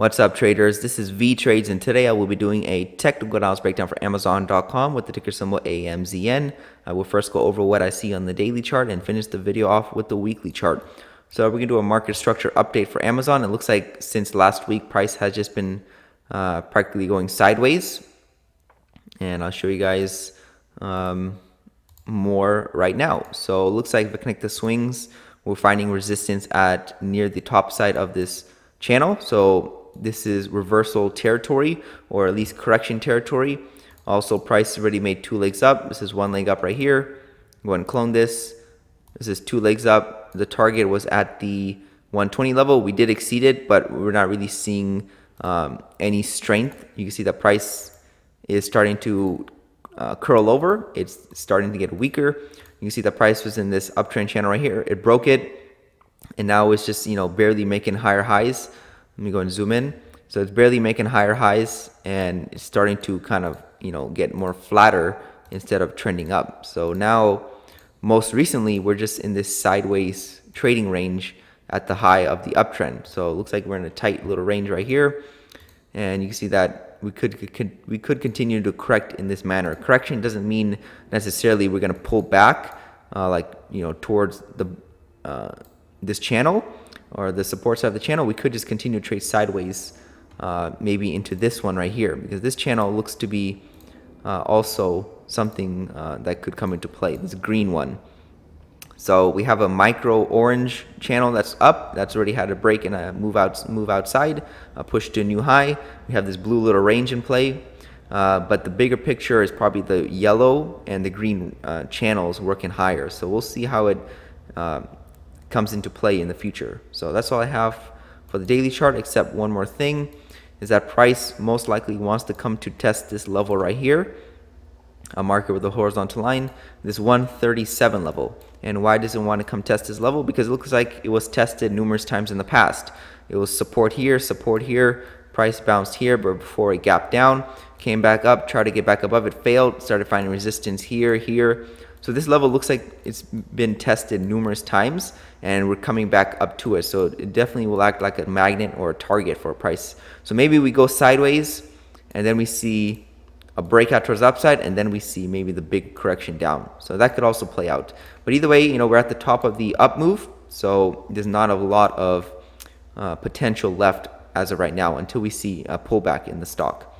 What's up traders? This is Vee Trades and today I will be doing a technical analysis breakdown for Amazon.com with the ticker symbol AMZN. I will first go over what I see on the daily chart and finish the video off with the weekly chart. So we're going to do a market structure update for Amazon. It looks like since last week price has just been uh, practically going sideways and I'll show you guys um, more right now. So it looks like if I connect the swings, we're finding resistance at near the top side of this channel. So this is reversal territory or at least correction territory. Also price already made two legs up. This is one leg up right here. Go ahead and clone this. This is two legs up. The target was at the 120 level. We did exceed it, but we're not really seeing um, any strength. You can see the price is starting to uh, curl over. It's starting to get weaker. You can see the price was in this uptrend channel right here. It broke it, and now it's just you know barely making higher highs. Let me go and zoom in. So it's barely making higher highs and it's starting to kind of, you know, get more flatter instead of trending up. So now, most recently, we're just in this sideways trading range at the high of the uptrend. So it looks like we're in a tight little range right here. And you can see that we could, could we could continue to correct in this manner. Correction doesn't mean necessarily we're going to pull back uh, like, you know, towards the uh, this channel or the support side of the channel, we could just continue to trade sideways uh, maybe into this one right here because this channel looks to be uh, also something uh, that could come into play, this green one. So we have a micro orange channel that's up, that's already had a break and a move out, move outside, a push to a new high. We have this blue little range in play, uh, but the bigger picture is probably the yellow and the green uh, channels working higher. So we'll see how it uh, comes into play in the future. So that's all I have for the daily chart, except one more thing is that price most likely wants to come to test this level right here, a marker with a horizontal line, this 137 level. And why does it want to come test this level? Because it looks like it was tested numerous times in the past. It was support here, support here, price bounced here, but before it gapped down, came back up, tried to get back above it, failed, started finding resistance here, here, so this level looks like it's been tested numerous times and we're coming back up to it. So it definitely will act like a magnet or a target for a price. So maybe we go sideways and then we see a breakout towards upside and then we see maybe the big correction down. So that could also play out. But either way, you know, we're at the top of the up move. So there's not a lot of uh, potential left as of right now until we see a pullback in the stock.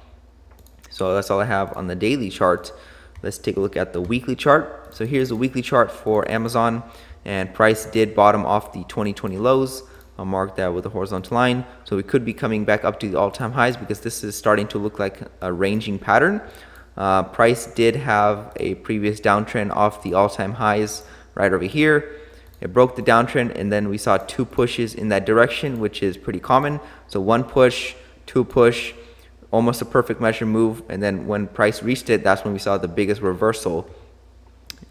So that's all I have on the daily chart. Let's take a look at the weekly chart. So here's the weekly chart for Amazon and price did bottom off the 2020 lows. I'll mark that with a horizontal line. So we could be coming back up to the all-time highs because this is starting to look like a ranging pattern. Uh, price did have a previous downtrend off the all-time highs right over here. It broke the downtrend and then we saw two pushes in that direction, which is pretty common. So one push, two push, almost a perfect measure move. And then when price reached it, that's when we saw the biggest reversal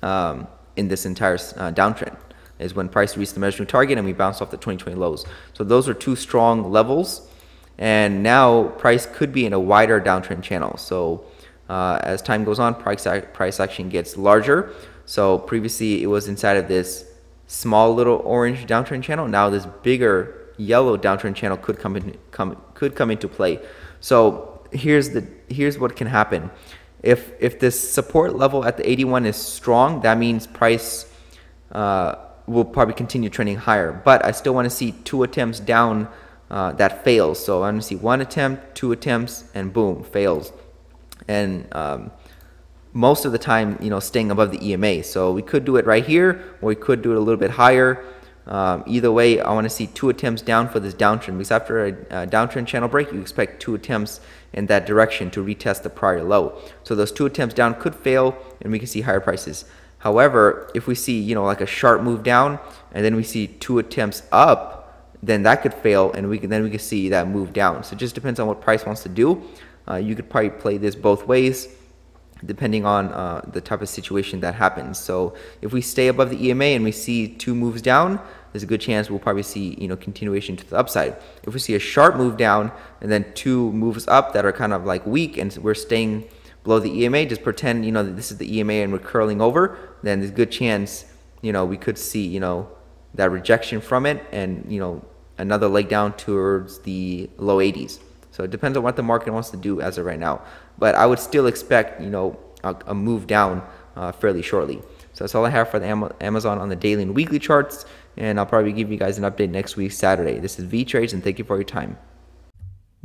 um, in this entire uh, downtrend is when price reached the measuring target and we bounced off the 2020 lows. So those are two strong levels. And now price could be in a wider downtrend channel. So uh, as time goes on, price, price action gets larger. So previously it was inside of this small little orange downtrend channel. Now this bigger yellow downtrend channel could come in, come could come into play. So here's the here's what can happen. If if this support level at the 81 is strong, that means price uh, will probably continue trending higher. But I still want to see two attempts down uh, that fails. So I want to see one attempt, two attempts, and boom, fails. And um, most of the time, you know, staying above the EMA. So we could do it right here, or we could do it a little bit higher. Um, either way, I want to see two attempts down for this downtrend because after a, a, downtrend channel break, you expect two attempts in that direction to retest the prior low. So those two attempts down could fail and we can see higher prices. However, if we see, you know, like a sharp move down and then we see two attempts up, then that could fail and we can then we can see that move down. So it just depends on what price wants to do. Uh, you could probably play this both ways depending on uh, the type of situation that happens. So if we stay above the EMA and we see two moves down, there's a good chance we'll probably see you know continuation to the upside. If we see a sharp move down and then two moves up that are kind of like weak and we're staying below the EMA, just pretend you know that this is the EMA and we're curling over, then there's a good chance you know we could see you know that rejection from it and you know another leg down towards the low 80s. So it depends on what the market wants to do as of right now. But I would still expect, you know, a, a move down uh, fairly shortly. So that's all I have for the Amazon on the daily and weekly charts. And I'll probably give you guys an update next week, Saturday. This is Vee Trades, and thank you for your time.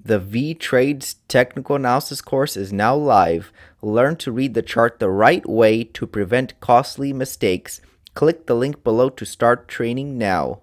The Vee Trades technical analysis course is now live. Learn to read the chart the right way to prevent costly mistakes. Click the link below to start training now.